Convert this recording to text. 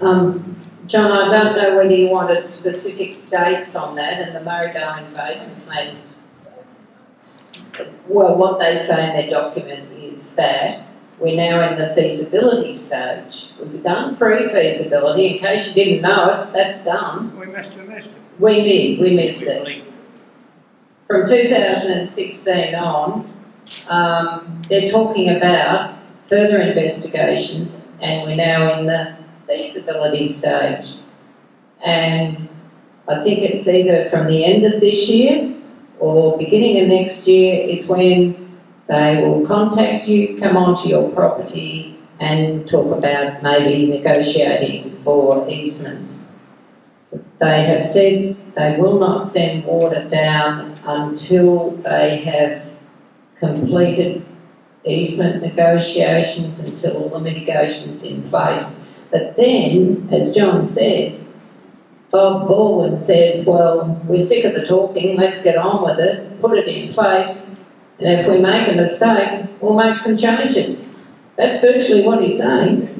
Um, John, I don't know whether you wanted specific dates on that and the Murray-Darling Basin Plan. Well, what they say in their document is that we're now in the feasibility stage. We've done pre-feasibility, in case you didn't know it, that's done. We must have missed it. We did, we missed We it. From two thousand and sixteen on, um, they're talking about further investigations and we're now in the feasibility stage. And I think it's either from the end of this year or beginning of next year is when they will contact you, come onto your property and talk about maybe negotiating for easements. They have said they will not send water down until they have completed easement negotiations, until all the mitigations in place. But then, as John says, Bob Baldwin says, well, we're sick of the talking, let's get on with it, put it in place, and if we make a mistake, we'll make some changes. That's virtually what he's saying.